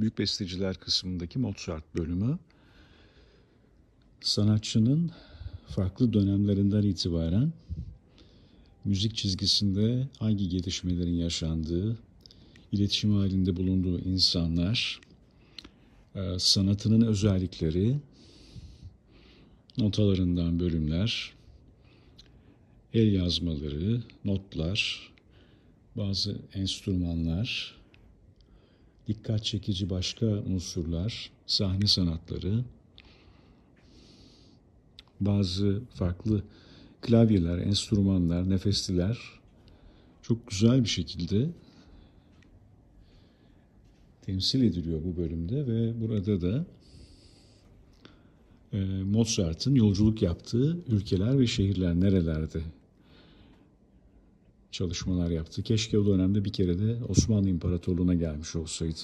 Büyük besteciler kısmındaki Mozart bölümü sanatçının farklı dönemlerinden itibaren müzik çizgisinde hangi gelişmelerin yaşandığı, iletişim halinde bulunduğu insanlar, e, sanatının özellikleri, notalarından bölümler, el yazmaları, notlar, bazı enstrümanlar, dikkat çekici başka unsurlar, sahne sanatları, bazı farklı klavyeler, enstrümanlar, nefesliler çok güzel bir şekilde temsil ediliyor bu bölümde ve burada da e, Mozart'ın yolculuk yaptığı ülkeler ve şehirler nerelerde çalışmalar yaptı. Keşke o dönemde bir kere de Osmanlı İmparatorluğu'na gelmiş olsaydı.